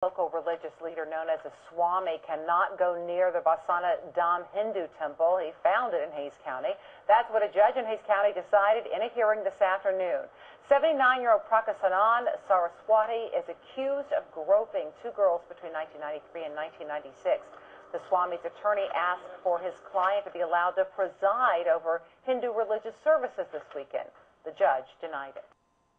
Local religious leader known as a Swami cannot go near the Barsana Dham Hindu temple. He found it in Hays County. That's what a judge in Hays County decided in a hearing this afternoon. 79-year-old Prakashanand Saraswati is accused of groping two girls between 1993 and 1996. The Swami's attorney asked for his client to be allowed to preside over Hindu religious services this weekend. The judge denied it.